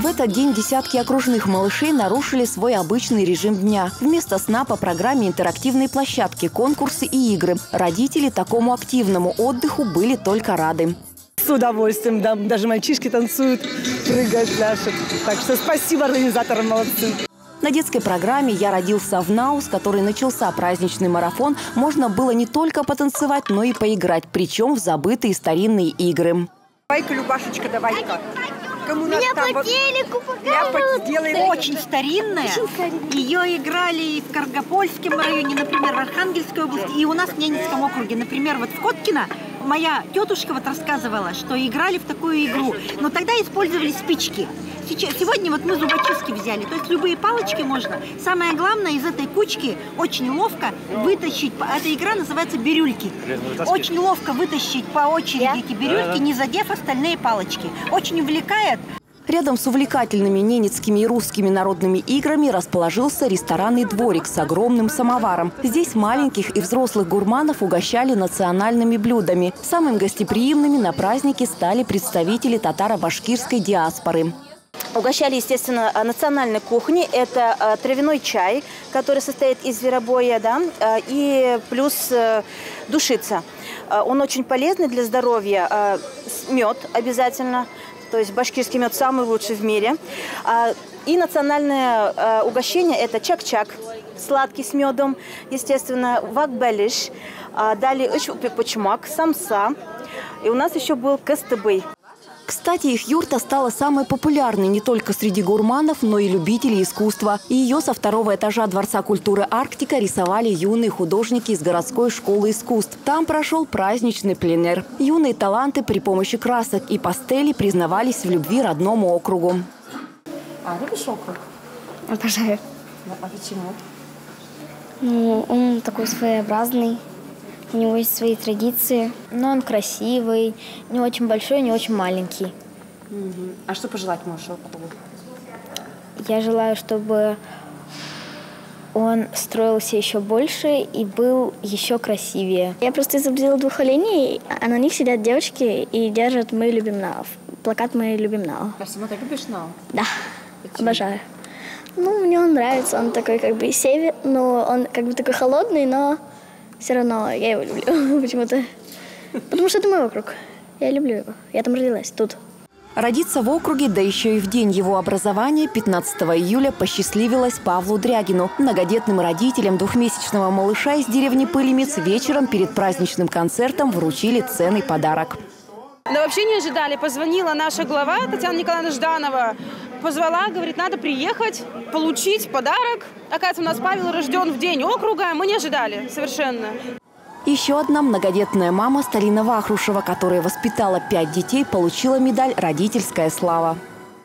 В этот день десятки окружных малышей нарушили свой обычный режим дня. Вместо сна по программе интерактивные площадки, конкурсы и игры. Родители такому активному отдыху были только рады. С удовольствием, да, даже мальчишки танцуют, прыгают, пляшут. Так что спасибо организаторам, молодцы. На детской программе «Я родился в Нау», с которой начался праздничный марафон, можно было не только потанцевать, но и поиграть, причем в забытые старинные игры. Давай-ка, Любашечка, давай-ка. Кому Меня там по телеку покажут. Сделаем очень старинная. Очень старинная. Ее играли и в Каргопольском районе, например, в Архангельской области, и у нас в Ненецком округе. Например, вот в Коткино моя тетушка вот рассказывала, что играли в такую игру, но тогда использовали спички. Сейчас, сегодня вот мы зубочистки взяли, то есть любые палочки можно. Самое главное из этой кучки очень ловко вытащить, эта игра называется бирюльки. Очень ловко вытащить по очереди эти бирюльки, не задев остальные палочки. Очень увлекает. Рядом с увлекательными ненецкими и русскими народными играми расположился ресторанный дворик с огромным самоваром. Здесь маленьких и взрослых гурманов угощали национальными блюдами. Самым гостеприимными на празднике стали представители татаро-башкирской диаспоры. Угощали, естественно, национальной кухни. Это э, травяной чай, который состоит из зверобоя, да, э, и плюс э, душица. Он очень полезный для здоровья. Мед обязательно – то есть башкирский мед самый лучший в мире. А, и национальное а, угощение – это чак-чак, сладкий с медом, естественно, вакбелиш, а, далее почмак, самса. И у нас еще был кастыбый. Кстати, их юрта стала самой популярной не только среди гурманов, но и любителей искусства. Ее со второго этажа Дворца культуры «Арктика» рисовали юные художники из городской школы искусств. Там прошел праздничный пленер. Юные таланты при помощи красок и пастелей признавались в любви родному округу. А любишь округ? Обожаю. А почему? Ну, он такой своеобразный. У него есть свои традиции, но он красивый, не очень большой, не очень маленький. Угу. А что пожелать можешь Окулу? Я желаю, чтобы он строился еще больше и был еще красивее. Я просто изобрела двух оленей, а на них сидят девочки и держат «Мы любим Нау». Плакат «Мы любим Нау». А сама ты любишь Нау? Да, Почему? обожаю. Ну, мне он нравится, он такой как бы север, но он как бы такой холодный, но все равно я его люблю почему-то. Потому что это мой округ. Я люблю его. Я там родилась, тут. Родиться в округе, да еще и в день его образования, 15 июля, посчастливилось Павлу Дрягину. Многодетным родителям двухмесячного малыша из деревни Пылемец вечером перед праздничным концертом вручили ценный подарок. Да вообще не ожидали. Позвонила наша глава Татьяна Николаевна Жданова. Позвала, говорит, надо приехать, получить подарок. Оказывается, у нас Павел рожден в день округа. Мы не ожидали совершенно. Еще одна многодетная мама Сталина Вахрушева, которая воспитала пять детей, получила медаль «Родительская слава».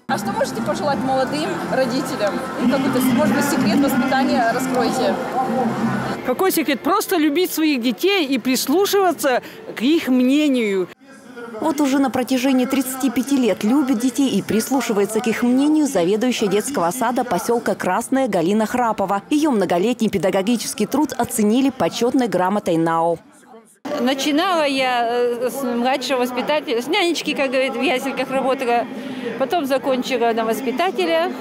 А что можете пожелать молодым родителям? Какой-то, может быть, секрет воспитания раскройте? Какой секрет? Просто любить своих детей и прислушиваться к их мнению. Вот уже на протяжении 35 лет любит детей и прислушивается к их мнению заведующая детского сада поселка Красная Галина Храпова. Ее многолетний педагогический труд оценили почетной грамотой НАО. Начинала я э, с младшего воспитателя, с нянечки, как говорит, в ясельках работала. Потом закончила на воспитателя,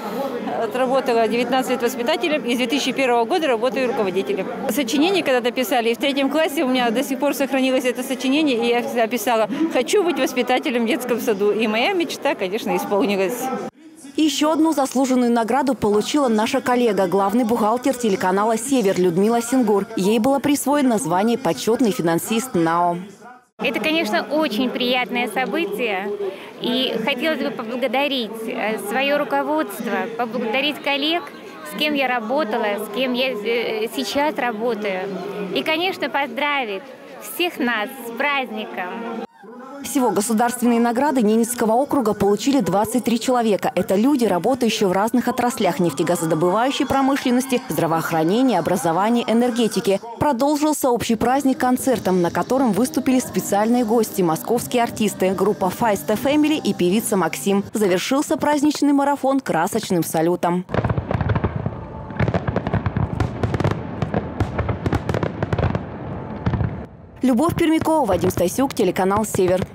отработала 19 лет воспитателем и с 2001 года работаю руководителем. Сочинение когда-то писали, и в третьем классе у меня до сих пор сохранилось это сочинение, и я всегда писала «Хочу быть воспитателем в детском саду». И моя мечта, конечно, исполнилась. Еще одну заслуженную награду получила наша коллега, главный бухгалтер телеканала «Север» Людмила Сингур. Ей было присвоено звание «Почетный финансист НАО». Это, конечно, очень приятное событие. И хотелось бы поблагодарить э, свое руководство, поблагодарить коллег, с кем я работала, с кем я э, сейчас работаю. И, конечно, поздравить всех нас с праздником. Всего государственные награды Ненецкого округа получили 23 человека. Это люди, работающие в разных отраслях нефтегазодобывающей промышленности, здравоохранения, образования, энергетики. Продолжился общий праздник концертом, на котором выступили специальные гости – московские артисты, группа Feist Family и певица Максим. Завершился праздничный марафон красочным салютом. Любовь Пермякова, Вадим Стасюк, телеканал «Север».